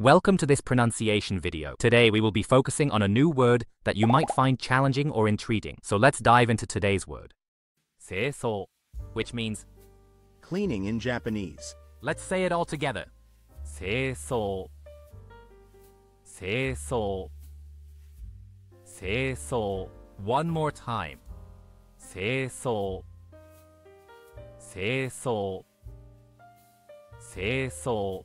Welcome to this pronunciation video. Today we will be focusing on a new word that you might find challenging or intriguing. So let's dive into today's word. "seisou," which means cleaning in Japanese. Let's say it all together. "seisou, seisou, seisou." One more time. "seisou, seisou, seisou."